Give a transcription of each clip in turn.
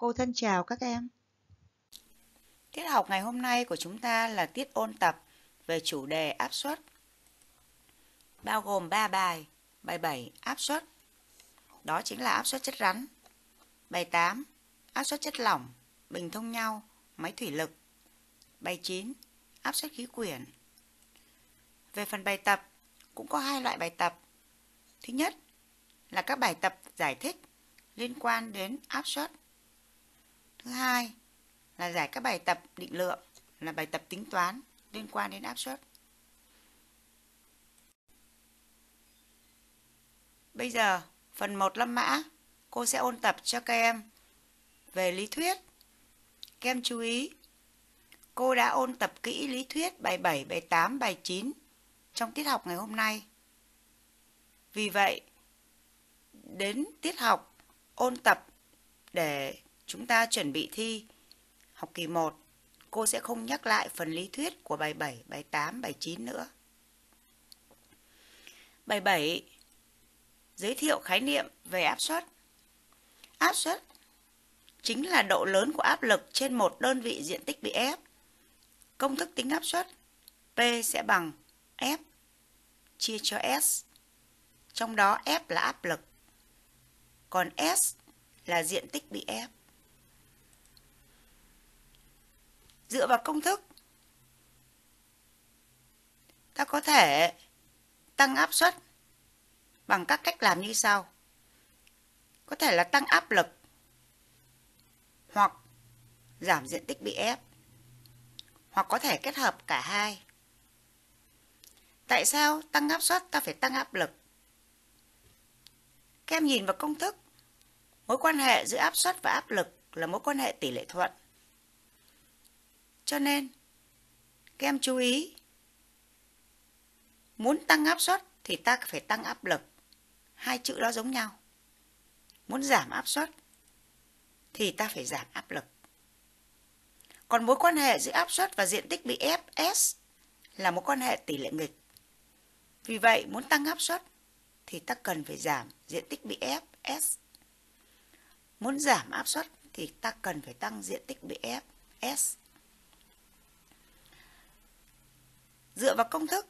Cô thân chào các em. Tiết học ngày hôm nay của chúng ta là tiết ôn tập về chủ đề áp suất. Bao gồm 3 bài. Bài 7 áp suất. Đó chính là áp suất chất rắn. Bài 8 áp suất chất lỏng, bình thông nhau, máy thủy lực. Bài 9 áp suất khí quyển. Về phần bài tập cũng có hai loại bài tập. Thứ nhất là các bài tập giải thích liên quan đến áp suất. Thứ hai là giải các bài tập định lượng là bài tập tính toán liên quan đến áp suất. Bây giờ, phần 1 lâm mã, cô sẽ ôn tập cho các em về lý thuyết. Các em chú ý, cô đã ôn tập kỹ lý thuyết bài 7, bài 8, bài 9 trong tiết học ngày hôm nay. Vì vậy, đến tiết học ôn tập để chúng ta chuẩn bị thi học kỳ 1, cô sẽ không nhắc lại phần lý thuyết của bài 7, bài 8, bài 9 nữa. Bài 7 giới thiệu khái niệm về áp suất. Áp suất chính là độ lớn của áp lực trên một đơn vị diện tích bị ép. Công thức tính áp suất P sẽ bằng F chia cho S. Trong đó F là áp lực, còn S là diện tích bị ép. Dựa vào công thức, ta có thể tăng áp suất bằng các cách làm như sau. Có thể là tăng áp lực hoặc giảm diện tích bị ép hoặc có thể kết hợp cả hai. Tại sao tăng áp suất ta phải tăng áp lực? Các em nhìn vào công thức. Mối quan hệ giữa áp suất và áp lực là mối quan hệ tỷ lệ thuận. Cho nên, các em chú ý, muốn tăng áp suất thì ta phải tăng áp lực. Hai chữ đó giống nhau. Muốn giảm áp suất thì ta phải giảm áp lực. Còn mối quan hệ giữa áp suất và diện tích bị ép S là mối quan hệ tỷ lệ nghịch. Vì vậy, muốn tăng áp suất thì ta cần phải giảm diện tích bị ép S. Muốn giảm áp suất thì ta cần phải tăng diện tích bị ép S. Dựa vào công thức,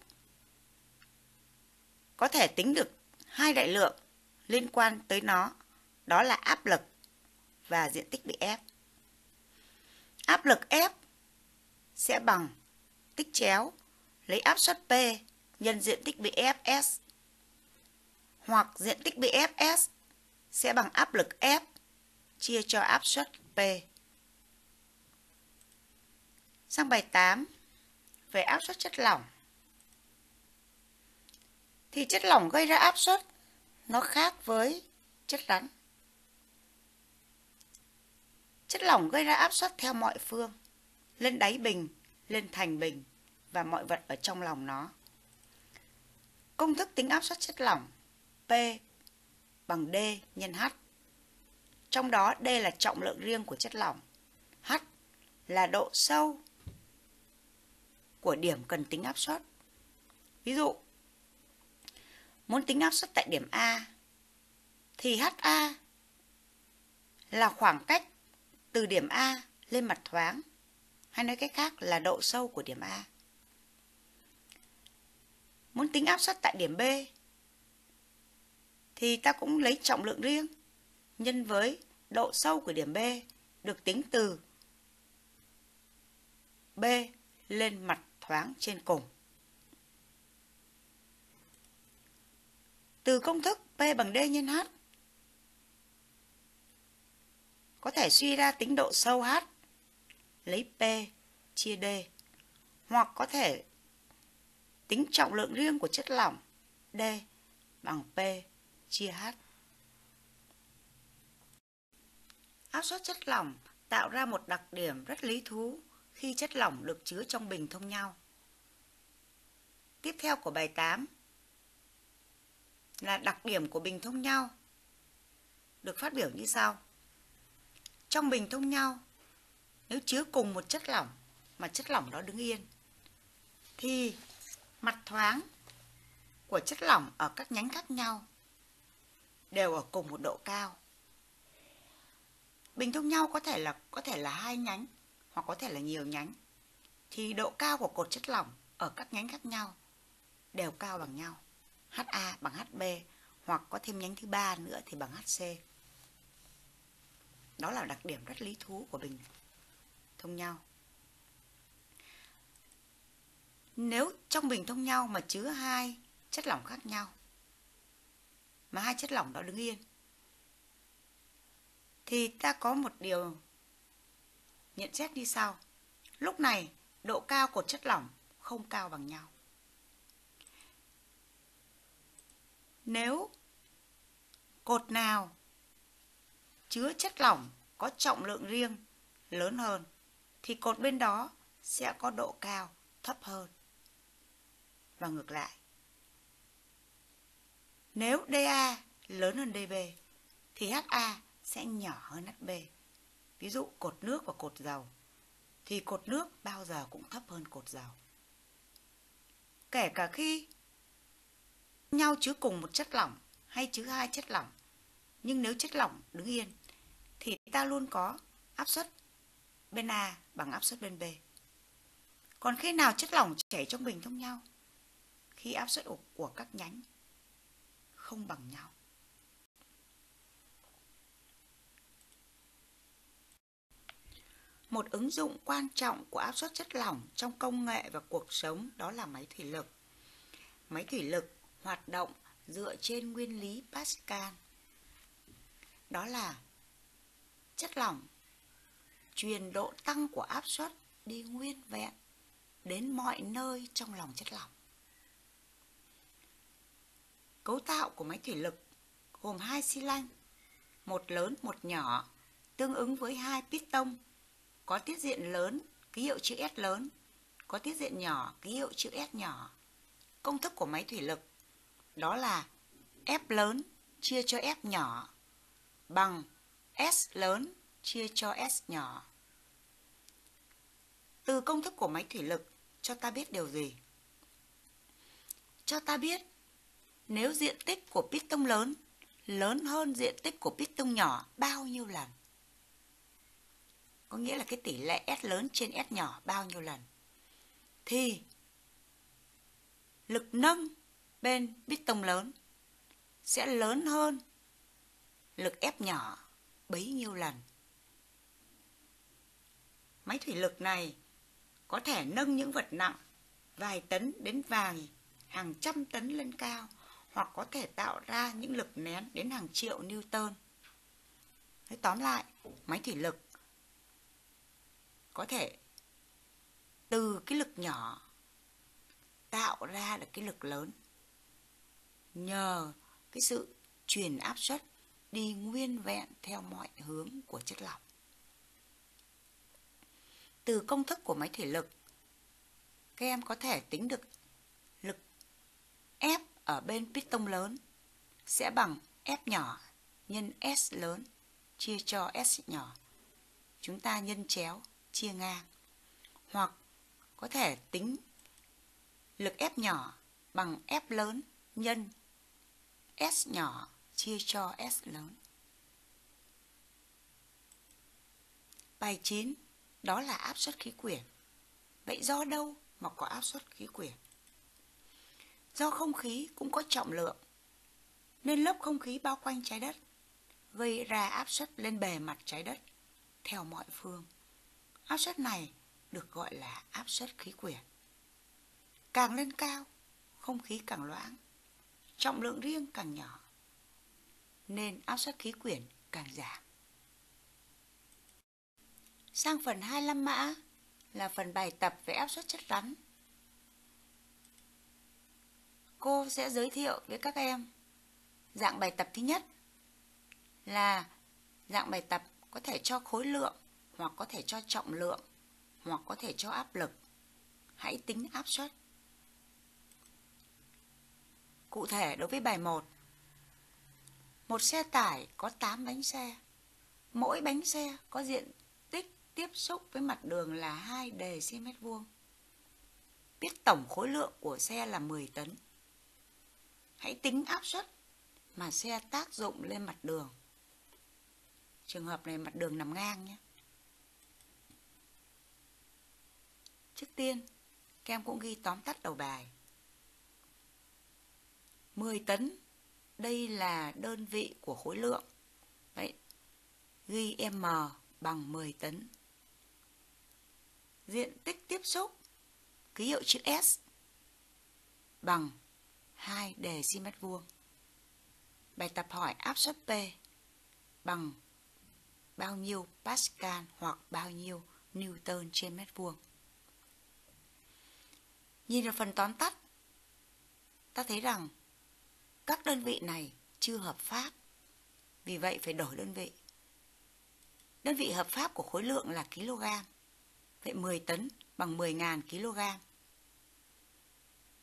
có thể tính được hai đại lượng liên quan tới nó, đó là áp lực và diện tích bị ép. Áp lực F sẽ bằng tích chéo lấy áp suất P nhân diện tích bị ép S hoặc diện tích bị ép S sẽ bằng áp lực F chia cho áp suất P. Sang bài 8 về áp suất chất lỏng. Thì chất lỏng gây ra áp suất nó khác với chất rắn. Chất lỏng gây ra áp suất theo mọi phương, lên đáy bình, lên thành bình và mọi vật ở trong lòng nó. Công thức tính áp suất chất lỏng P bằng D nhân H. Trong đó D là trọng lượng riêng của chất lỏng, H là độ sâu của điểm cần tính áp suất. Ví dụ, muốn tính áp suất tại điểm A thì HA là khoảng cách từ điểm A lên mặt thoáng, hay nói cách khác là độ sâu của điểm A. Muốn tính áp suất tại điểm B thì ta cũng lấy trọng lượng riêng nhân với độ sâu của điểm B được tính từ B lên mặt thoáng trên cùng. Từ công thức P bằng D nhân H, có thể suy ra tính độ sâu H, lấy P chia D, hoặc có thể tính trọng lượng riêng của chất lỏng D bằng P chia H. Áp suất chất lỏng tạo ra một đặc điểm rất lý thú khi chất lỏng được chứa trong bình thông nhau. Tiếp theo của bài 8 là đặc điểm của bình thông nhau được phát biểu như sau. Trong bình thông nhau, nếu chứa cùng một chất lỏng mà chất lỏng đó đứng yên, thì mặt thoáng của chất lỏng ở các nhánh khác nhau đều ở cùng một độ cao. Bình thông nhau có thể là có thể là hai nhánh hoặc có thể là nhiều nhánh. Thì độ cao của cột chất lỏng ở các nhánh khác nhau đều cao bằng nhau. HA bằng HB hoặc có thêm nhánh thứ ba nữa thì bằng HC. Đó là đặc điểm rất lý thú của bình thông nhau. Nếu trong bình thông nhau mà chứa hai chất lỏng khác nhau, mà hai chất lỏng đó đứng yên, thì ta có một điều nhận xét như sau. Lúc này độ cao của chất lỏng không cao bằng nhau. Nếu cột nào chứa chất lỏng có trọng lượng riêng lớn hơn, thì cột bên đó sẽ có độ cao thấp hơn. Và ngược lại. Nếu DA lớn hơn DB thì HA sẽ nhỏ hơn HB. Ví dụ cột nước và cột dầu, thì cột nước bao giờ cũng thấp hơn cột dầu. Kể cả khi nhau chứa cùng một chất lỏng hay chứa hai chất lỏng, nhưng nếu chất lỏng đứng yên thì ta luôn có áp suất bên A bằng áp suất bên B. Còn khi nào chất lỏng chảy trong bình thông nhau? Khi áp suất của các nhánh không bằng nhau. Một ứng dụng quan trọng của áp suất chất lỏng trong công nghệ và cuộc sống đó là máy thủy lực. Máy thủy lực hoạt động dựa trên nguyên lý Pascal. Đó là chất lỏng truyền độ tăng của áp suất đi nguyên vẹn đến mọi nơi trong lòng chất lỏng. Cấu tạo của máy thủy lực gồm hai xi lanh, một lớn một nhỏ, tương ứng với hai piston có tiết diện lớn, ký hiệu chữ S lớn, có tiết diện nhỏ, ký hiệu chữ S nhỏ. Công thức của máy thủy lực đó là F lớn chia cho F nhỏ bằng S lớn chia cho S nhỏ. Từ công thức của máy thủy lực cho ta biết điều gì? Cho ta biết nếu diện tích của piston lớn lớn hơn diện tích của piston nhỏ bao nhiêu lần? có nghĩa là cái tỷ lệ S lớn trên S nhỏ bao nhiêu lần, thì lực nâng bên piston lớn sẽ lớn hơn lực ép nhỏ bấy nhiêu lần. Máy thủy lực này có thể nâng những vật nặng vài tấn đến vài hàng trăm tấn lên cao hoặc có thể tạo ra những lực nén đến hàng triệu Newton. Thế tóm lại, máy thủy lực có thể từ cái lực nhỏ tạo ra được cái lực lớn nhờ cái sự truyền áp suất đi nguyên vẹn theo mọi hướng của chất lỏng. Từ công thức của máy thủy lực, các em có thể tính được lực F ở bên piston lớn sẽ bằng F nhỏ nhân S lớn chia cho S nhỏ. Chúng ta nhân chéo chia ngang. Hoặc có thể tính lực F nhỏ bằng F lớn nhân S nhỏ chia cho S lớn. Bài 9 đó là áp suất khí quyển. Vậy do đâu mà có áp suất khí quyển? Do không khí cũng có trọng lượng nên lớp không khí bao quanh trái đất gây ra áp suất lên bề mặt trái đất theo mọi phương. Áp suất này được gọi là áp suất khí quyển. Càng lên cao, không khí càng loãng, trọng lượng riêng càng nhỏ, nên áp suất khí quyển càng giảm. Sang phần 25 mã là phần bài tập về áp suất chất rắn. Cô sẽ giới thiệu với các em dạng bài tập thứ nhất là dạng bài tập có thể cho khối lượng hoặc có thể cho trọng lượng, hoặc có thể cho áp lực. Hãy tính áp suất. Cụ thể đối với bài 1, một xe tải có 8 bánh xe. Mỗi bánh xe có diện tích tiếp xúc với mặt đường là 2 đề cm vuông. Biết tổng khối lượng của xe là 10 tấn. Hãy tính áp suất mà xe tác dụng lên mặt đường. Trường hợp này mặt đường nằm ngang nhé. Trước tiên, các em cũng ghi tóm tắt đầu bài. 10 tấn, đây là đơn vị của khối lượng. Vậy, ghi M bằng 10 tấn. Diện tích tiếp xúc, ký hiệu chữ S, bằng 2 đề xi mét vuông. Bài tập hỏi áp suất P bằng bao nhiêu Pascal hoặc bao nhiêu Newton trên mét vuông. Nhìn vào phần tóm tắt, ta thấy rằng các đơn vị này chưa hợp pháp, vì vậy phải đổi đơn vị. Đơn vị hợp pháp của khối lượng là kg, vậy 10 tấn bằng 10.000 kg.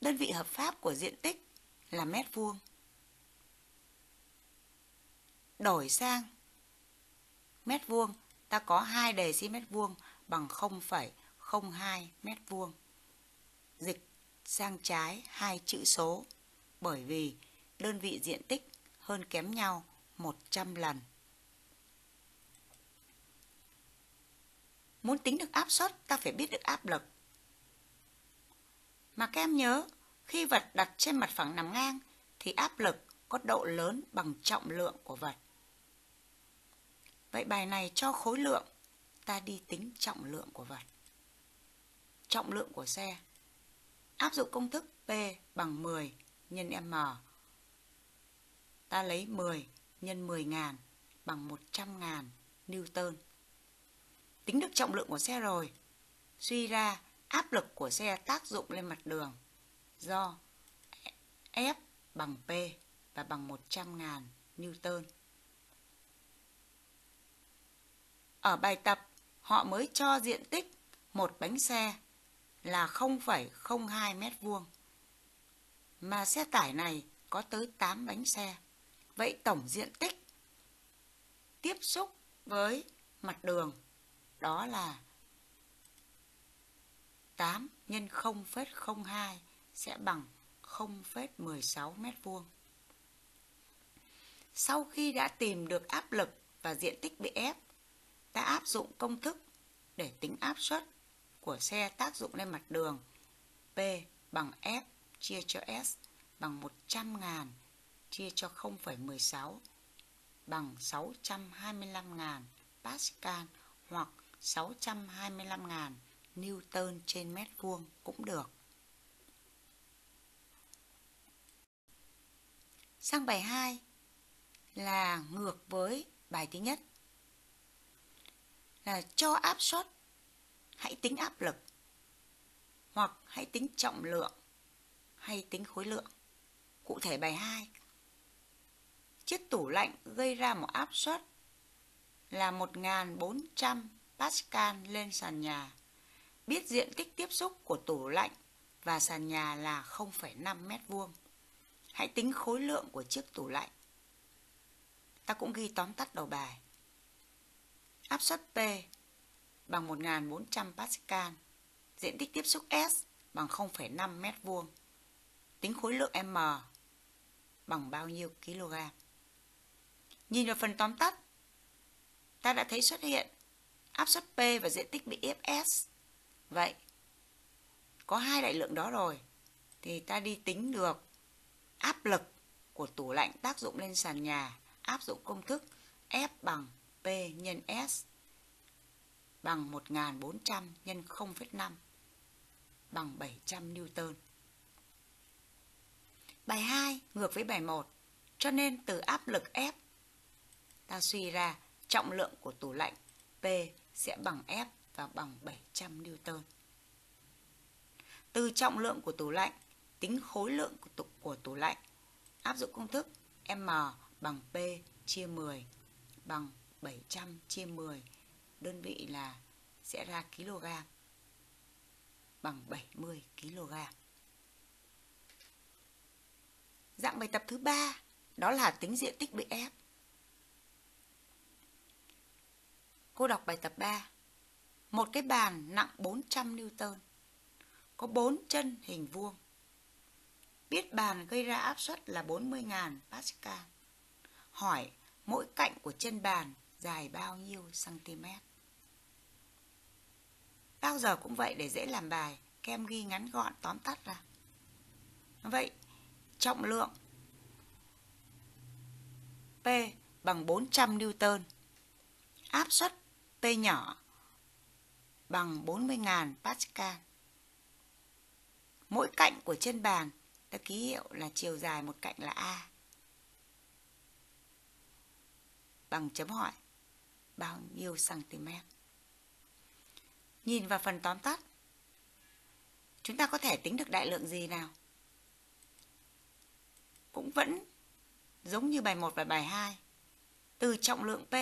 Đơn vị hợp pháp của diện tích là mét vuông. Đổi sang mét vuông, ta có 2 đề xi mét vuông bằng 0,02 mét vuông. Dịch sang trái hai chữ số bởi vì đơn vị diện tích hơn kém nhau 100 lần. Muốn tính được áp suất, ta phải biết được áp lực. Mà các em nhớ, khi vật đặt trên mặt phẳng nằm ngang thì áp lực có độ lớn bằng trọng lượng của vật. Vậy bài này cho khối lượng, ta đi tính trọng lượng của vật. Trọng lượng của xe. Áp dụng công thức P bằng 10 nhân M. Ta lấy 10 nhân 10 ngàn bằng 100 ngàn Newton. Tính được trọng lượng của xe rồi. Suy ra áp lực của xe tác dụng lên mặt đường do F bằng P và bằng 100 ngàn Newton. Ở bài tập, họ mới cho diện tích một bánh xe là 0,02 mét vuông. Mà xe tải này có tới 8 bánh xe. Vậy tổng diện tích tiếp xúc với mặt đường đó là 8 nhân 0,02 sẽ bằng 0,16 mét vuông. Sau khi đã tìm được áp lực và diện tích bị ép, ta áp dụng công thức để tính áp suất của xe tác dụng lên mặt đường. P bằng F chia cho S bằng 100.000 chia cho 0,16 bằng 625.000 Pascal hoặc 625.000 Newton trên mét vuông cũng được. Sang bài 2 là ngược với bài thứ nhất. Là cho áp suất, hãy tính áp lực hoặc hãy tính trọng lượng hay tính khối lượng. Cụ thể bài 2. Chiếc tủ lạnh gây ra một áp suất là 1400 Pascal lên sàn nhà. Biết diện tích tiếp xúc của tủ lạnh và sàn nhà là 0,5 mét vuông. Hãy tính khối lượng của chiếc tủ lạnh. Ta cũng ghi tóm tắt đầu bài. Áp suất P bằng 1400 Pascal. Diện tích tiếp xúc S bằng 0,5 mét vuông. Tính khối lượng M bằng bao nhiêu kg. Nhìn vào phần tóm tắt, ta đã thấy xuất hiện áp suất P và diện tích bị ép s Vậy, có hai đại lượng đó rồi, thì ta đi tính được áp lực của tủ lạnh tác dụng lên sàn nhà áp dụng công thức F bằng P nhân S bằng 1400 nhân 0,5 bằng 700 Newton. Bài 2 ngược với bài 1, cho nên từ áp lực F ta suy ra trọng lượng của tủ lạnh P sẽ bằng F và bằng 700 Newton. Từ trọng lượng của tủ lạnh tính khối lượng của tủ, của tủ lạnh. Áp dụng công thức M bằng P chia 10 bằng 700 chia 10. Đơn vị là sẽ ra kg bằng 70 kg. Dạng bài tập thứ ba đó là tính diện tích bị ép. Cô đọc bài tập 3. Một cái bàn nặng 400 Newton, có 4 chân hình vuông biết bàn gây ra áp suất là 40.000 Pascal. Hỏi mỗi cạnh của chân bàn dài bao nhiêu cm. Bao giờ cũng vậy để dễ làm bài, kem ghi ngắn gọn tóm tắt ra. Vậy, trọng lượng P bằng 400 Newton. Áp suất P nhỏ bằng 40.000 Pascal. Mỗi cạnh của chân bàn ta ký hiệu là chiều dài một cạnh là A. Bằng chấm hỏi bao nhiêu cm. Nhìn vào phần tóm tắt, chúng ta có thể tính được đại lượng gì nào? Cũng vẫn giống như bài 1 và bài 2. Từ trọng lượng P,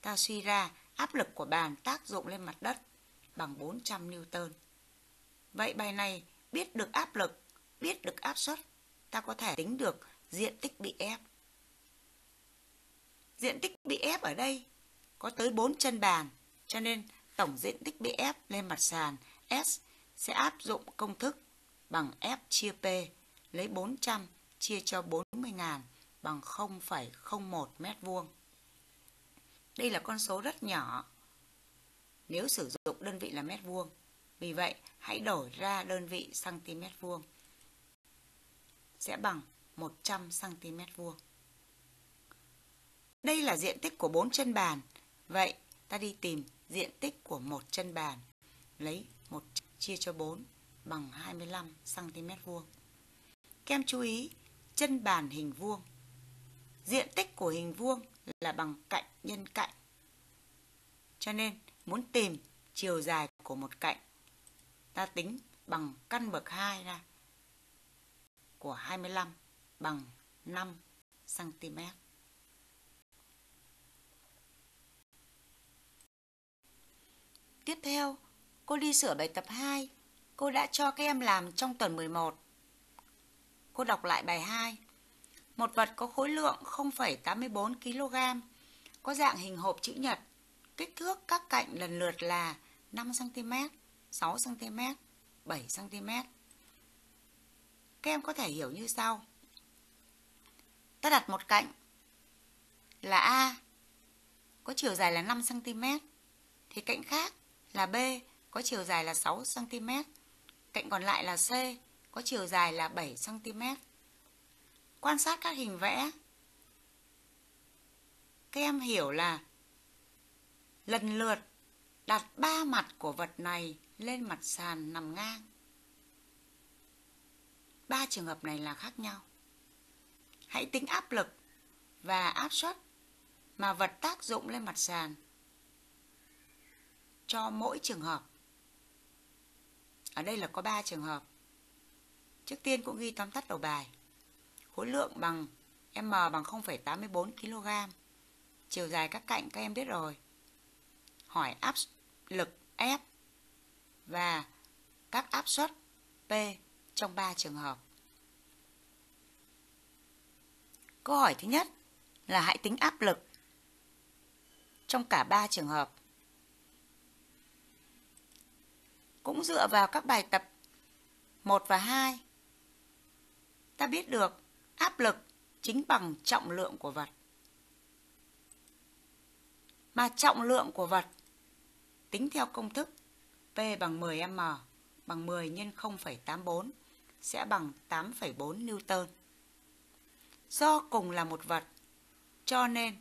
ta suy ra áp lực của bàn tác dụng lên mặt đất bằng 400 Newton. Vậy bài này biết được áp lực, biết được áp suất, ta có thể tính được diện tích bị ép. Diện tích bị ép ở đây có tới 4 chân bàn, cho nên tổng diện tích bị ép lên mặt sàn S sẽ áp dụng công thức bằng F chia P, lấy 400 chia cho 40.000 bằng 0,01 mét vuông. Đây là con số rất nhỏ nếu sử dụng đơn vị là mét vuông. Vì vậy, hãy đổi ra đơn vị cm vuông sẽ bằng 100 cm vuông. Đây là diện tích của bốn chân bàn. Vậy, ta đi tìm diện tích của một chân bàn. Lấy 1 chia cho 4 bằng 25 cm vuông. kem chú ý, chân bàn hình vuông. Diện tích của hình vuông là bằng cạnh nhân cạnh. Cho nên, muốn tìm chiều dài của một cạnh, ta tính bằng căn bậc 2 ra của 25 bằng 5 cm. Tiếp theo, cô đi sửa bài tập 2. Cô đã cho các em làm trong tuần 11. Cô đọc lại bài 2. Một vật có khối lượng 0,84 kg, có dạng hình hộp chữ nhật, kích thước các cạnh lần lượt là 5 cm, 6 cm, 7 cm. Các em có thể hiểu như sau. Ta đặt một cạnh là A có chiều dài là 5 cm thì cạnh khác là B có chiều dài là 6 cm, cạnh còn lại là C có chiều dài là 7 cm. Quan sát các hình vẽ. Các em hiểu là lần lượt đặt ba mặt của vật này lên mặt sàn nằm ngang. Ba trường hợp này là khác nhau. Hãy tính áp lực và áp suất mà vật tác dụng lên mặt sàn cho mỗi trường hợp. Ở đây là có 3 trường hợp. Trước tiên cũng ghi tóm tắt đầu bài. Khối lượng bằng M bằng 0,84 kg. Chiều dài các cạnh các em biết rồi. Hỏi áp lực F và các áp suất P trong 3 trường hợp. Câu hỏi thứ nhất là hãy tính áp lực trong cả 3 trường hợp. Cũng dựa vào các bài tập 1 và 2, ta biết được áp lực chính bằng trọng lượng của vật. Mà trọng lượng của vật tính theo công thức P bằng 10m bằng 10 nhân 0,84 sẽ bằng 8,4 Newton. Do cùng là một vật, cho nên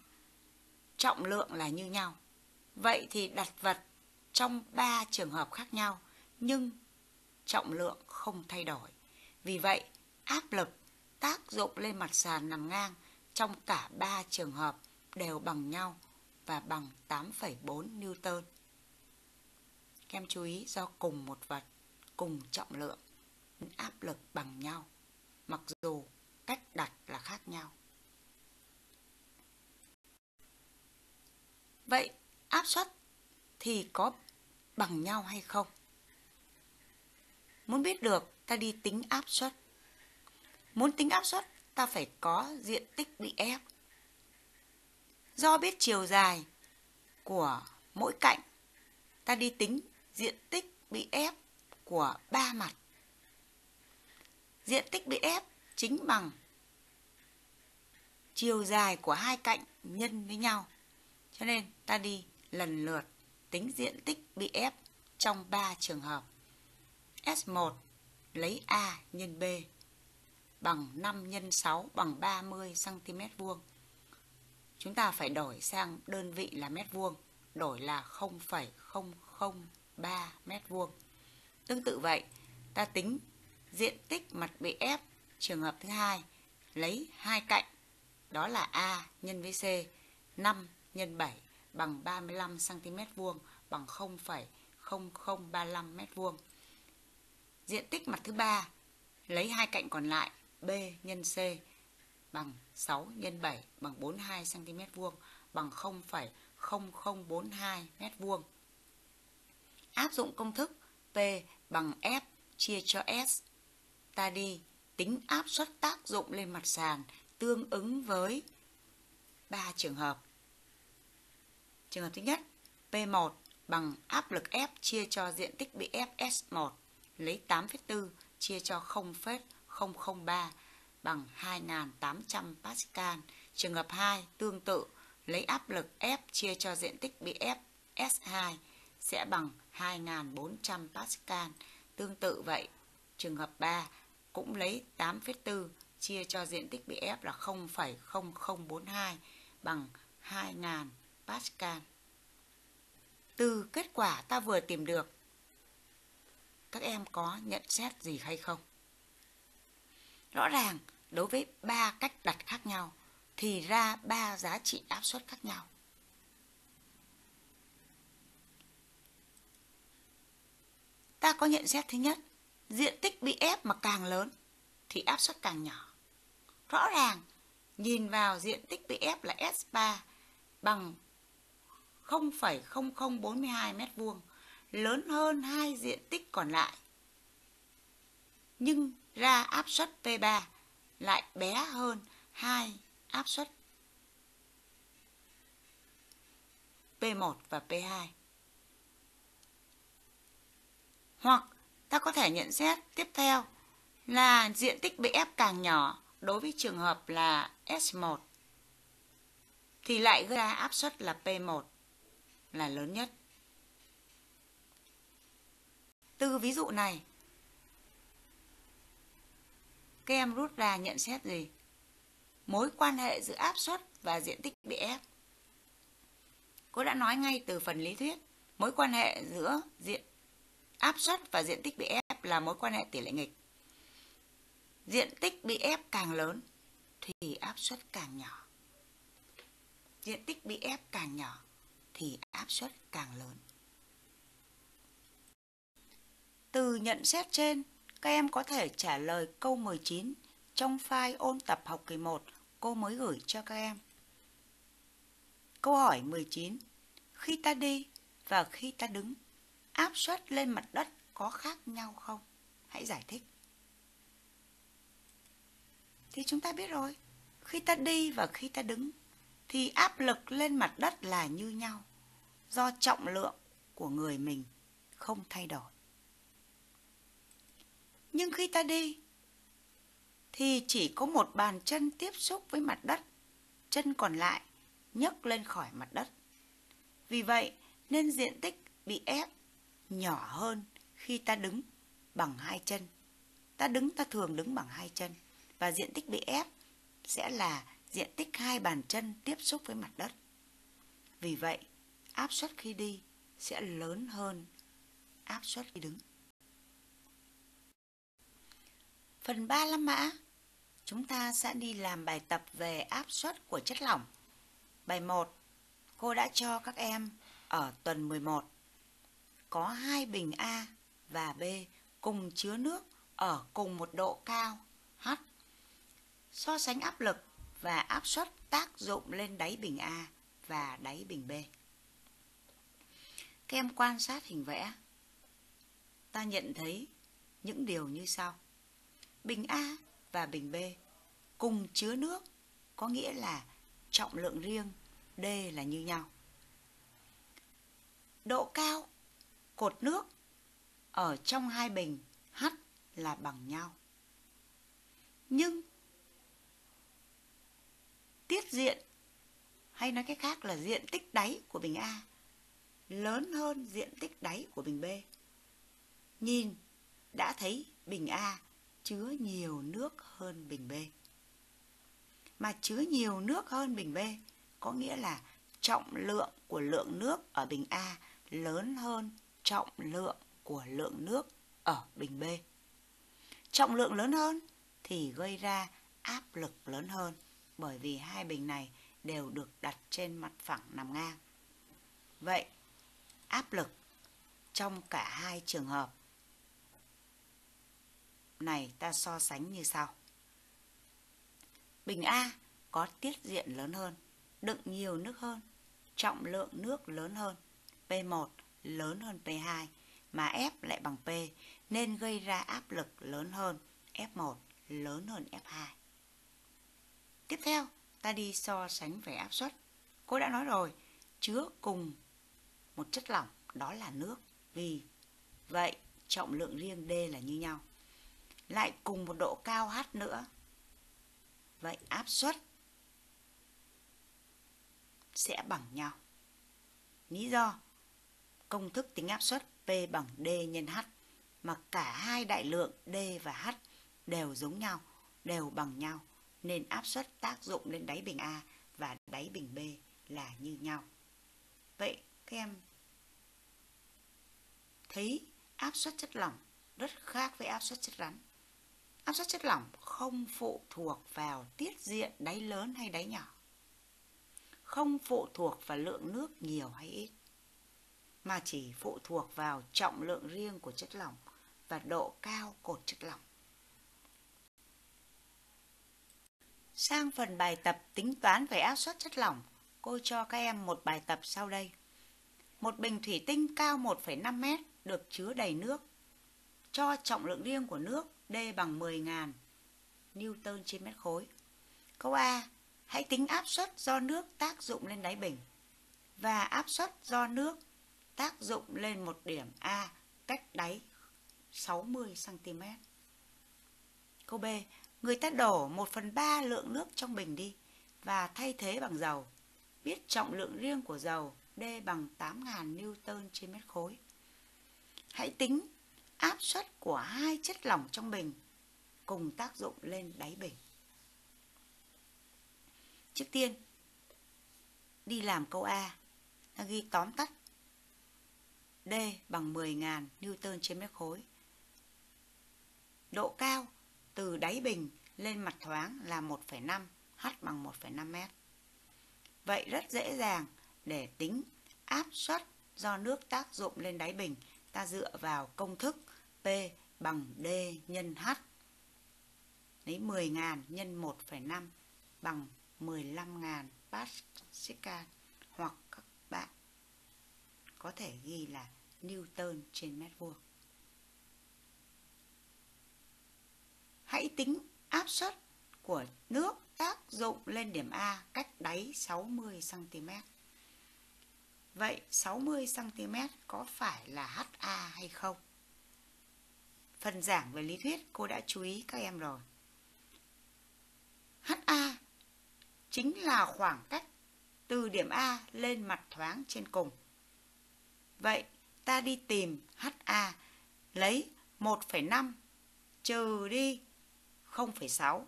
trọng lượng là như nhau. Vậy thì đặt vật trong ba trường hợp khác nhau, nhưng trọng lượng không thay đổi. Vì vậy, áp lực tác dụng lên mặt sàn nằm ngang trong cả ba trường hợp đều bằng nhau và bằng 8,4 Newton. Các em chú ý do cùng một vật, cùng trọng lượng, áp lực bằng nhau, mặc dù cách đặt là khác nhau. Vậy áp suất thì có bằng nhau hay không? Muốn biết được, ta đi tính áp suất. Muốn tính áp suất, ta phải có diện tích bị ép. Do biết chiều dài của mỗi cạnh, ta đi tính diện tích bị ép của ba mặt. Diện tích bị ép chính bằng chiều dài của hai cạnh nhân với nhau. Cho nên ta đi lần lượt tính diện tích bị ép trong 3 trường hợp. S1 lấy A nhân B bằng 5 x 6 bằng 30 cm vuông. Chúng ta phải đổi sang đơn vị là mét vuông, đổi là 0,003 mét vuông. Tương tự vậy, ta tính diện tích mặt bị ép trường hợp thứ hai lấy hai cạnh đó là A nhân với C 5 nhân 7 bằng 35 cm vuông bằng 0,0035 m vuông. Diện tích mặt thứ ba lấy hai cạnh còn lại B nhân C bằng 6 nhân 7 bằng 42 cm vuông bằng 0,0042 m vuông. Áp dụng công thức P bằng F chia cho S. Ta đi tính áp suất tác dụng lên mặt sàn tương ứng với ba trường hợp. Trường hợp thứ nhất, P1 bằng áp lực F chia cho diện tích bị ép S1 lấy 8,4 chia cho 0,003 bằng 2.800 Pascal. Trường hợp 2 tương tự lấy áp lực F chia cho diện tích bị ép S2 sẽ bằng 2.400 Pascal. Tương tự vậy, trường hợp 3 cũng lấy 8,4 chia cho diện tích bị ép là 0,0042 bằng 2.000 Pascal. Từ kết quả ta vừa tìm được, các em có nhận xét gì hay không? Rõ ràng, đối với ba cách đặt khác nhau, thì ra ba giá trị áp suất khác nhau. Ta có nhận xét thứ nhất, diện tích bị ép mà càng lớn thì áp suất càng nhỏ. Rõ ràng, nhìn vào diện tích bị ép là S3 bằng 0,0042 mét vuông, lớn hơn hai diện tích còn lại. Nhưng ra áp suất P3 lại bé hơn 2 áp suất P1 và P2. Hoặc ta có thể nhận xét tiếp theo là diện tích bị ép càng nhỏ đối với trường hợp là S1 thì lại gây ra áp suất là P1 là lớn nhất. Từ ví dụ này, các em rút ra nhận xét gì? Mối quan hệ giữa áp suất và diện tích bị ép. Cô đã nói ngay từ phần lý thuyết, mối quan hệ giữa diện áp suất và diện tích bị ép là mối quan hệ tỷ lệ nghịch. Diện tích bị ép càng lớn thì áp suất càng nhỏ. Diện tích bị ép càng nhỏ thì áp suất càng lớn. Từ nhận xét trên, các em có thể trả lời câu 19 trong file ôn tập học kỳ 1 cô mới gửi cho các em. Câu hỏi 19. Khi ta đi và khi ta đứng, áp suất lên mặt đất có khác nhau không? Hãy giải thích. Thì chúng ta biết rồi, khi ta đi và khi ta đứng thì áp lực lên mặt đất là như nhau do trọng lượng của người mình không thay đổi. Nhưng khi ta đi thì chỉ có một bàn chân tiếp xúc với mặt đất, chân còn lại nhấc lên khỏi mặt đất. Vì vậy nên diện tích bị ép nhỏ hơn khi ta đứng bằng hai chân. Ta đứng ta thường đứng bằng hai chân và diện tích bị ép sẽ là diện tích hai bàn chân tiếp xúc với mặt đất. Vì vậy, áp suất khi đi sẽ lớn hơn áp suất khi đứng. Phần 3 La Mã, chúng ta sẽ đi làm bài tập về áp suất của chất lỏng. Bài 1, cô đã cho các em ở tuần 11. Có hai bình A và B cùng chứa nước ở cùng một độ cao H. So sánh áp lực và áp suất tác dụng lên đáy bình A và đáy bình B. Các em quan sát hình vẽ. Ta nhận thấy những điều như sau. Bình A và bình B, cùng chứa nước, có nghĩa là trọng lượng riêng, D là như nhau. Độ cao cột nước ở trong hai bình H là bằng nhau. Nhưng tiết diện, hay nói cách khác là diện tích đáy của bình A, lớn hơn diện tích đáy của bình B. Nhìn đã thấy bình A chứa nhiều nước hơn bình B. Mà chứa nhiều nước hơn bình B có nghĩa là trọng lượng của lượng nước ở bình A lớn hơn trọng lượng của lượng nước ở bình B. Trọng lượng lớn hơn thì gây ra áp lực lớn hơn bởi vì hai bình này đều được đặt trên mặt phẳng nằm ngang. Vậy, áp lực trong cả hai trường hợp này ta so sánh như sau. Bình A có tiết diện lớn hơn, đựng nhiều nước hơn, trọng lượng nước lớn hơn, P1 lớn hơn P2, mà F lại bằng P nên gây ra áp lực lớn hơn, F1 lớn hơn F2. Tiếp theo, ta đi so sánh về áp suất. Cô đã nói rồi, chứa cùng một chất lỏng, đó là nước. Vì vậy, trọng lượng riêng D là như nhau. Lại cùng một độ cao H nữa. Vậy áp suất sẽ bằng nhau. Lý do công thức tính áp suất P bằng D nhân H mà cả hai đại lượng D và H đều giống nhau, đều bằng nhau nên áp suất tác dụng lên đáy bình A và đáy bình B là như nhau. Vậy các em thấy áp suất chất lỏng rất khác với áp suất chất rắn. Áp suất chất lỏng không phụ thuộc vào tiết diện đáy lớn hay đáy nhỏ. Không phụ thuộc vào lượng nước nhiều hay ít mà chỉ phụ thuộc vào trọng lượng riêng của chất lỏng và độ cao cột chất lỏng. Sang phần bài tập tính toán về áp suất chất lỏng, cô cho các em một bài tập sau đây. Một bình thủy tinh cao 1,5 mét được chứa đầy nước. Cho trọng lượng riêng của nước D bằng 10.000 Newton trên mét khối. Câu A. Hãy tính áp suất do nước tác dụng lên đáy bình và áp suất do nước tác dụng lên một điểm A cách đáy 60cm. Câu B. Người ta đổ 1 phần 3 lượng nước trong bình đi và thay thế bằng dầu. Biết trọng lượng riêng của dầu D bằng 8.000 Newton trên mét khối. Hãy tính áp suất của hai chất lỏng trong bình cùng tác dụng lên đáy bình. Trước tiên, đi làm câu A, ta ghi tóm tắt D bằng 10.000 Newton trên mét khối. Độ cao từ đáy bình lên mặt thoáng là 1,5, H bằng 1,5 mét. Vậy rất dễ dàng để tính áp suất do nước tác dụng lên đáy bình, ta dựa vào công thức P bằng D nhân H. Lấy 10.000 nhân 1,5 bằng 15.000 Pascal hoặc các bạn có thể ghi là Newton trên mét vuông. Hãy tính áp suất của nước tác dụng lên điểm A cách đáy 60 cm. Vậy 60 cm có phải là HA hay không? Phần giảng về lý thuyết cô đã chú ý các em rồi. HA chính là khoảng cách từ điểm A lên mặt thoáng trên cùng. Vậy ta đi tìm HA lấy 1,5 trừ đi 0,6.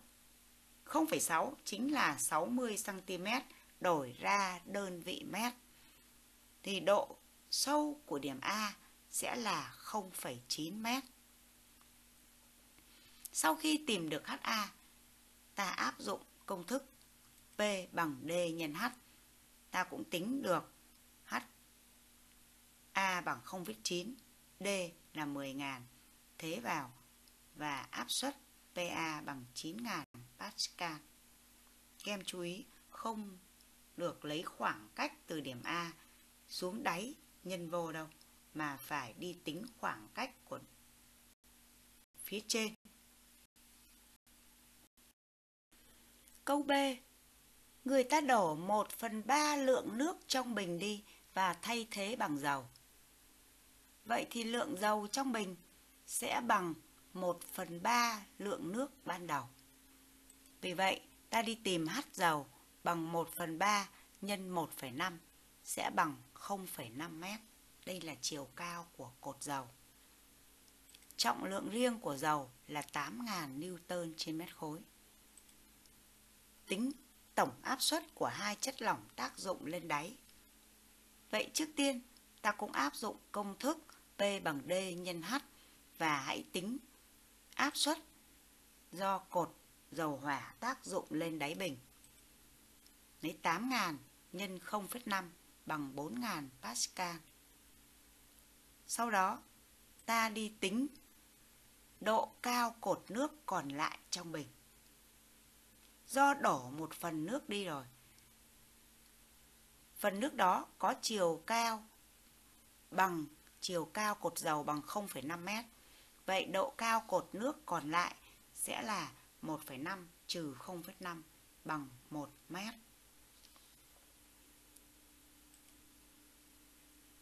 0,6 chính là 60 cm đổi ra đơn vị mét. Thì độ sâu của điểm A sẽ là 0,9 mét. Sau khi tìm được HA, ta áp dụng công thức P bằng D nhân H. Ta cũng tính được H A bằng 0,9, D là 10.000. Thế vào và áp suất PA bằng 9.000 Pascal. Các em chú ý không được lấy khoảng cách từ điểm A xuống đáy nhân vô đâu mà phải đi tính khoảng cách của phía trên. Câu B. Người ta đổ 1 phần 3 lượng nước trong bình đi và thay thế bằng dầu. Vậy thì lượng dầu trong bình sẽ bằng 1 phần 3 lượng nước ban đầu. Vì vậy, ta đi tìm H dầu bằng 1 phần 3 nhân 1,5 sẽ bằng 0,5 mét. Đây là chiều cao của cột dầu. Trọng lượng riêng của dầu là 8.000 Newton trên mét khối. Tính tổng áp suất của hai chất lỏng tác dụng lên đáy. Vậy trước tiên, ta cũng áp dụng công thức P bằng D nhân H và hãy tính áp suất do cột dầu hỏa tác dụng lên đáy bình. Lấy 8.000 nhân 0,5 bằng 4.000 Pascal. Sau đó, ta đi tính độ cao cột nước còn lại trong bình. Do đổ một phần nước đi rồi. Phần nước đó có chiều cao bằng chiều cao cột dầu bằng 0,5 mét. Vậy độ cao cột nước còn lại sẽ là 1,5 trừ 0,5 bằng 1 mét.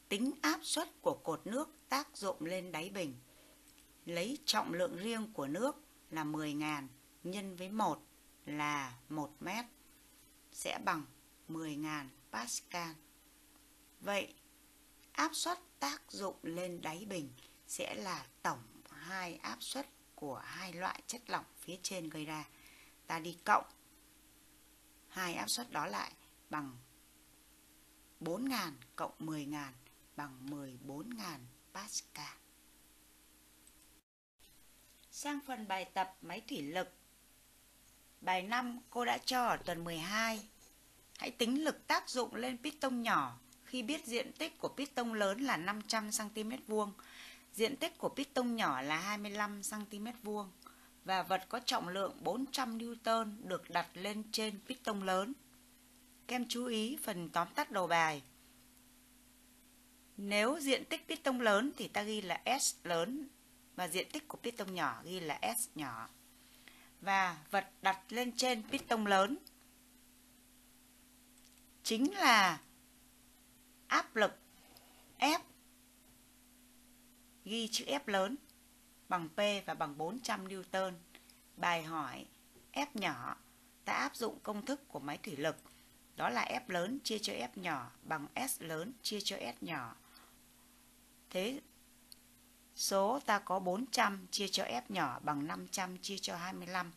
Tính áp suất của cột nước tác dụng lên đáy bình. Lấy trọng lượng riêng của nước là 10.000 nhân với 1 là 1 mét, sẽ bằng 10.000 Pascal. Vậy, áp suất tác dụng lên đáy bình sẽ là tổng hai áp suất của hai loại chất lỏng phía trên gây ra. Ta đi cộng hai áp suất đó lại bằng 4.000 cộng 10.000 bằng 14.000 Pascal. Sang phần bài tập máy thủy lực. Bài 5 cô đã cho ở tuần 12. Hãy tính lực tác dụng lên piston nhỏ khi biết diện tích của piston lớn là 500 cm vuông, diện tích của piston nhỏ là 25 cm vuông và vật có trọng lượng 400 Newton được đặt lên trên piston lớn. Kem chú ý phần tóm tắt đầu bài. Nếu diện tích piston lớn thì ta ghi là S lớn và diện tích của piston nhỏ ghi là S nhỏ. Và vật đặt lên trên piston lớn chính là áp lực F, ghi chữ F lớn, bằng P và bằng 400 Newton. Bài hỏi F nhỏ ta áp dụng công thức của máy thủy lực đó là F lớn chia cho F nhỏ bằng S lớn chia cho S nhỏ. Thế số ta có 400 chia cho F nhỏ bằng 500 chia cho 25.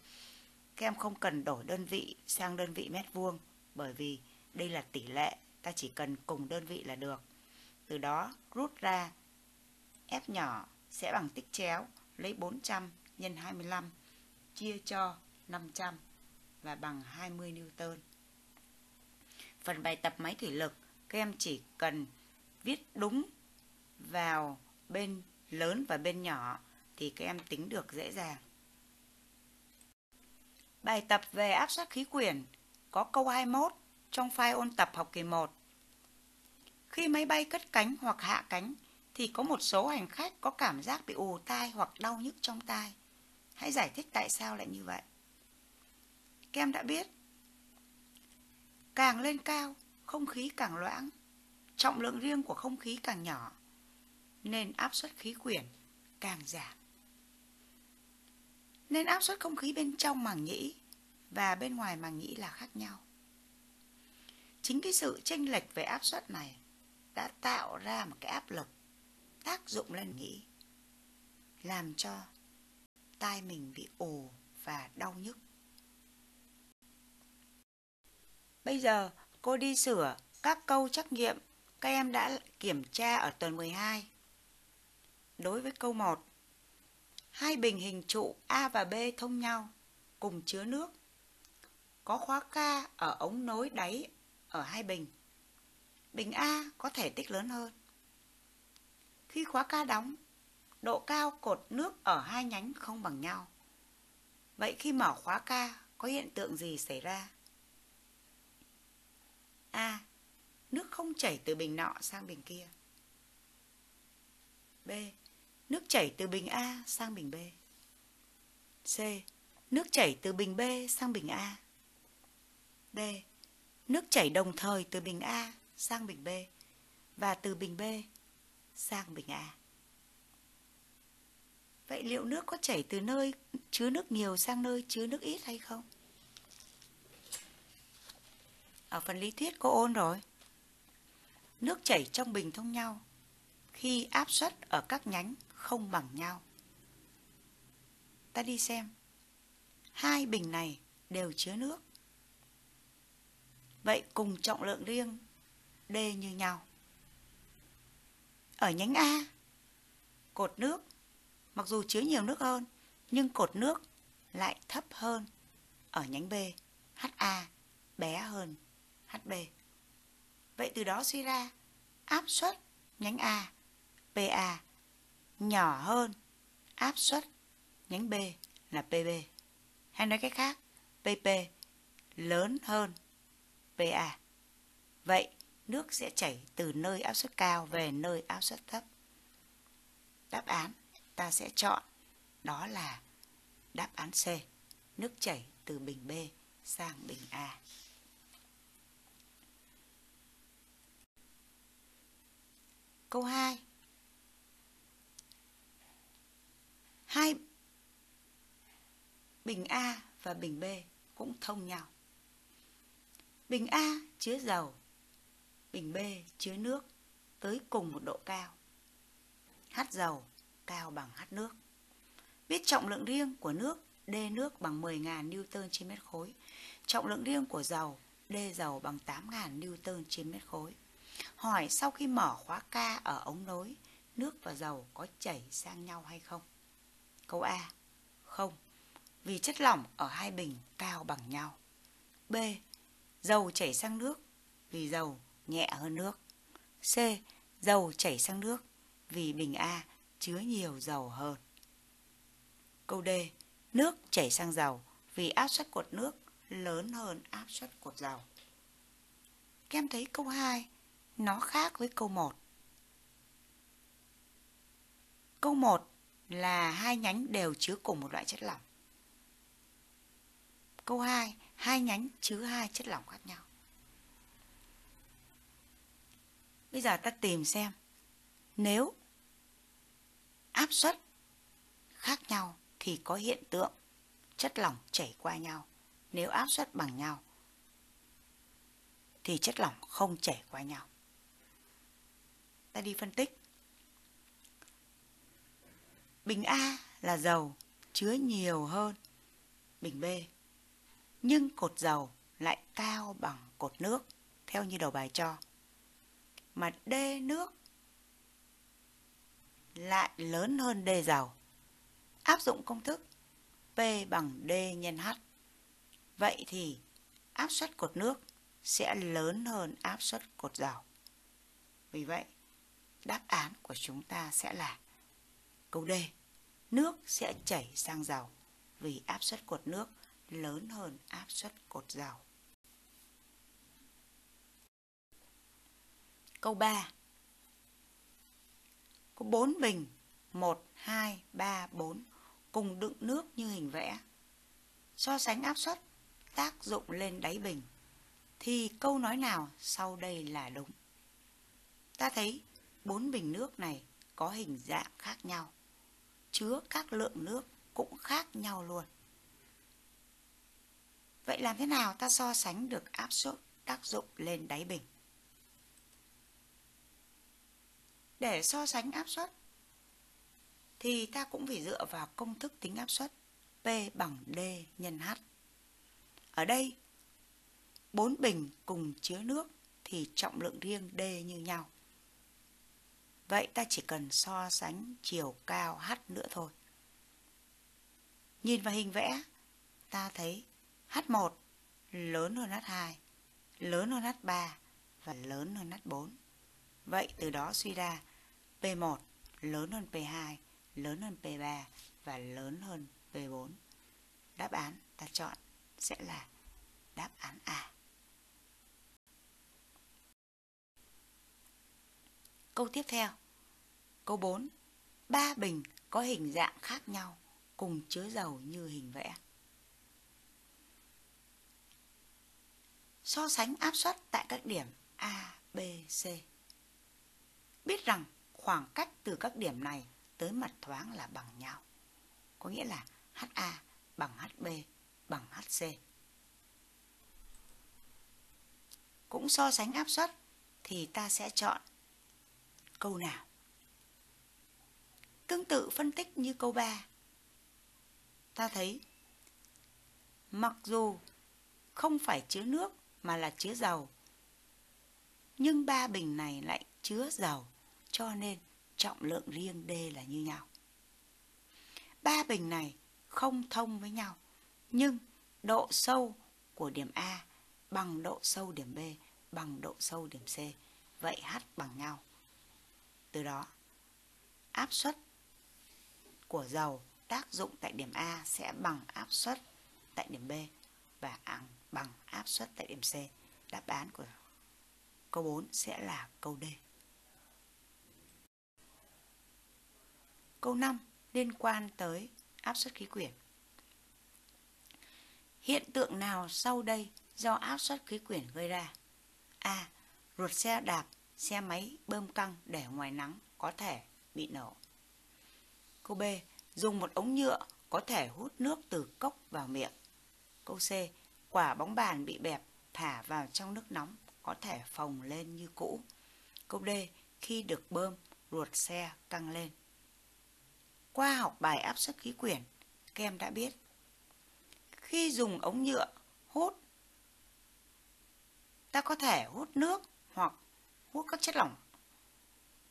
Các em không cần đổi đơn vị sang đơn vị mét vuông bởi vì đây là tỷ lệ, ta chỉ cần cùng đơn vị là được. Từ đó rút ra F nhỏ sẽ bằng tích chéo lấy 400 nhân 25 chia cho 500 và bằng 20 Newton. Phần bài tập máy thủy lực, các em chỉ cần viết đúng vào bên lớn và bên nhỏ thì các em tính được dễ dàng. Bài tập về áp suất khí quyển có câu 21 trong file ôn tập học kỳ 1. Khi máy bay cất cánh hoặc hạ cánh thì có một số hành khách có cảm giác bị ù tai hoặc đau nhức trong tai. Hãy giải thích tại sao lại như vậy. Các em đã biết, càng lên cao, không khí càng loãng, trọng lượng riêng của không khí càng nhỏ, nên áp suất khí quyển càng giảm. Nên áp suất không khí bên trong màng nhĩ và bên ngoài màng nhĩ là khác nhau. Chính cái sự chênh lệch về áp suất này đã tạo ra một cái áp lực tác dụng lên nhĩ làm cho tai mình bị ù và đau nhức. Bây giờ cô đi sửa các câu trắc nghiệm các em đã kiểm tra ở tuần 12. Đối với câu 1, hai bình hình trụ A và B thông nhau, cùng chứa nước. Có khóa K ở ống nối đáy ở hai bình. Bình A có thể tích lớn hơn. Khi khóa K đóng, độ cao cột nước ở hai nhánh không bằng nhau. Vậy khi mở khóa K, có hiện tượng gì xảy ra? A. Nước không chảy từ bình nọ sang bình kia. B. Nước chảy từ bình A sang bình B. C. Nước chảy từ bình B sang bình A. D. Nước chảy đồng thời từ bình A sang bình B và từ bình B sang bình A. Vậy liệu nước có chảy từ nơi chứa nước nhiều sang nơi chứa nước ít hay không? ở phần lý thuyết cô ôn rồi. Nước chảy trong bình thông nhau khi áp suất ở các nhánh không bằng nhau. Ta đi xem. Hai bình này đều chứa nước. Vậy cùng trọng lượng riêng D như nhau. Ở nhánh A, cột nước mặc dù chứa nhiều nước hơn, nhưng cột nước lại thấp hơn ở nhánh B, HA bé hơn HB. Vậy từ đó suy ra áp suất nhánh A, PA nhỏ hơn áp suất nhánh B là PB. Hay nói cách khác, PP lớn hơn PA. Vậy nước sẽ chảy từ nơi áp suất cao về nơi áp suất thấp. Đáp án ta sẽ chọn đó là đáp án C. Nước chảy từ bình B sang bình A. Câu 2. Hai bình A và bình B cũng thông nhau. Bình A chứa dầu, bình B chứa nước tới cùng một độ cao. H dầu cao bằng H nước. Biết trọng lượng riêng của nước D nước bằng 10.000 Newton trên mét khối. Trọng lượng riêng của dầu D dầu bằng 8.000 Newton trên mét khối. Hỏi sau khi mở khóa K ở ống nối, nước và dầu có chảy sang nhau hay không? Câu A. Không, vì chất lỏng ở hai bình cao bằng nhau. B. Dầu chảy sang nước vì dầu nhẹ hơn nước. C. Dầu chảy sang nước vì bình A chứa nhiều dầu hơn. Câu D. Nước chảy sang dầu vì áp suất cột nước lớn hơn áp suất cột dầu. Các em thấy câu 2 nó khác với câu 1. Câu 1 là hai nhánh đều chứa cùng một loại chất lỏng. Câu 2, hai nhánh chứa hai chất lỏng khác nhau. Bây giờ ta tìm xem nếu áp suất khác nhau thì có hiện tượng chất lỏng chảy qua nhau. Nếu áp suất bằng nhau thì chất lỏng không chảy qua nhau. Ta đi phân tích. Bình A là dầu chứa nhiều hơn bình B. Nhưng cột dầu lại cao bằng cột nước theo như đầu bài cho. Mà D nước lại lớn hơn D dầu. Áp dụng công thức P bằng D nhân H. Vậy thì áp suất cột nước sẽ lớn hơn áp suất cột dầu. Vì vậy, đáp án của chúng ta sẽ là câu D. Nước sẽ chảy sang rào vì áp suất cột nước lớn hơn áp suất cột rào. Câu 3 Có 4 bình 1, 2, 3, 4 cùng đựng nước như hình vẽ. So sánh áp suất tác dụng lên đáy bình thì câu nói nào sau đây là đúng? Ta thấy bốn bình nước này có hình dạng khác nhau, chứa các lượng nước cũng khác nhau luôn. Vậy làm thế nào ta so sánh được áp suất tác dụng lên đáy bình? Để so sánh áp suất thì ta cũng phải dựa vào công thức tính áp suất P bằng D nhân H. Ở đây, bốn bình cùng chứa nước thì trọng lượng riêng D như nhau. Vậy ta chỉ cần so sánh chiều cao H nữa thôi. Nhìn vào hình vẽ, ta thấy H1 lớn hơn H2, lớn hơn H3 và lớn hơn H4. Vậy từ đó suy ra P1 lớn hơn P2, lớn hơn P3 và lớn hơn P4. Đáp án ta chọn sẽ là đáp án A. Câu tiếp theo. Câu 4. Ba bình có hình dạng khác nhau cùng chứa dầu như hình vẽ. So sánh áp suất tại các điểm A, B, C. Biết rằng khoảng cách từ các điểm này tới mặt thoáng là bằng nhau. Có nghĩa là HA bằng HB bằng HC. cũng so sánh áp suất thì ta sẽ chọn câu nào? Tương tự phân tích như câu 3. Ta thấy mặc dù không phải chứa nước mà là chứa dầu, nhưng ba bình này lại chứa dầu, cho nên trọng lượng riêng D là như nhau. Ba bình này không thông với nhau, nhưng độ sâu của điểm A bằng độ sâu điểm B bằng độ sâu điểm C. Vậy H bằng nhau. Từ đó, áp suất của dầu tác dụng tại điểm A sẽ bằng áp suất tại điểm B và bằng áp suất tại điểm C. Đáp án của câu 4 sẽ là câu D. Câu 5 liên quan tới áp suất khí quyển. Hiện tượng nào sau đây do áp suất khí quyển gây ra? A. Ruột xe đạp, xe máy bơm căng để ngoài nắng có thể bị nổ. Câu B. Dùng một ống nhựa có thể hút nước từ cốc vào miệng. Câu C. Quả bóng bàn bị bẹp thả vào trong nước nóng có thể phồng lên như cũ. Câu D. Khi được bơm, ruột xe căng lên. Qua học bài áp suất khí quyển, các em đã biết. Khi dùng ống nhựa hút, ta có thể hút nước hút các chất lỏng.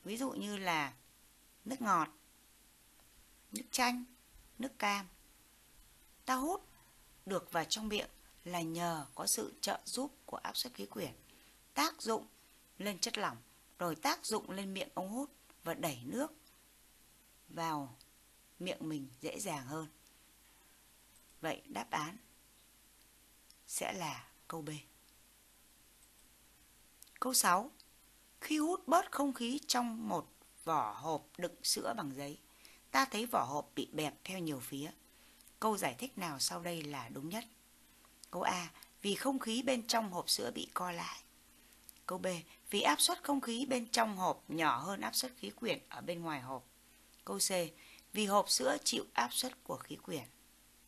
Ví dụ như là nước ngọt, nước chanh, nước cam. Ta hút được vào trong miệng là nhờ có sự trợ giúp của áp suất khí quyển tác dụng lên chất lỏng rồi tác dụng lên miệng ống hút và đẩy nước vào miệng mình dễ dàng hơn. Vậy đáp án sẽ là câu B. Câu 6. Khi hút bớt không khí trong một vỏ hộp đựng sữa bằng giấy, ta thấy vỏ hộp bị bẹp theo nhiều phía. Câu giải thích nào sau đây là đúng nhất? Câu A. Vì không khí bên trong hộp sữa bị co lại. Câu B. Vì áp suất không khí bên trong hộp nhỏ hơn áp suất khí quyển ở bên ngoài hộp. Câu C. Vì hộp sữa chịu áp suất của khí quyển.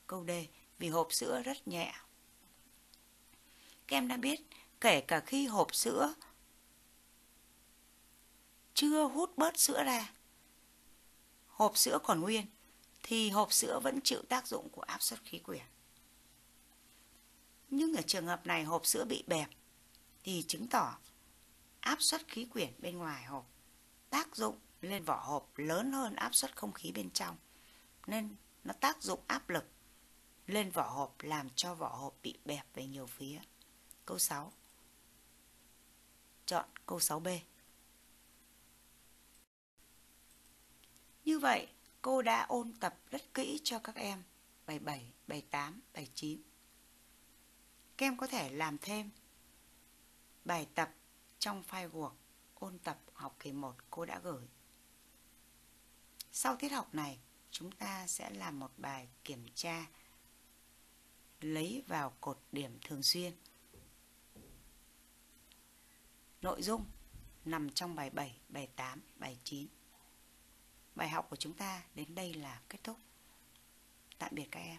Câu D. Vì hộp sữa rất nhẹ. Các em đã biết, kể cả khi hộp sữa chưa hút bớt sữa ra, hộp sữa còn nguyên, thì hộp sữa vẫn chịu tác dụng của áp suất khí quyển. Nhưng ở trường hợp này hộp sữa bị bẹp, thì chứng tỏ áp suất khí quyển bên ngoài hộp tác dụng lên vỏ hộp lớn hơn áp suất không khí bên trong. Nên nó tác dụng áp lực lên vỏ hộp làm cho vỏ hộp bị bẹp về nhiều phía. Câu 6. Chọn câu 6B. Như vậy, cô đã ôn tập rất kỹ cho các em bài 7, bài 8, bài 9. Các em có thể làm thêm bài tập trong file Word ôn tập học kỳ 1 cô đã gửi. Sau tiết học này, chúng ta sẽ làm một bài kiểm tra lấy vào cột điểm thường xuyên. Nội dung nằm trong bài 7, bài 8, bài 9. Bài học của chúng ta đến đây là kết thúc. Tạm biệt các em.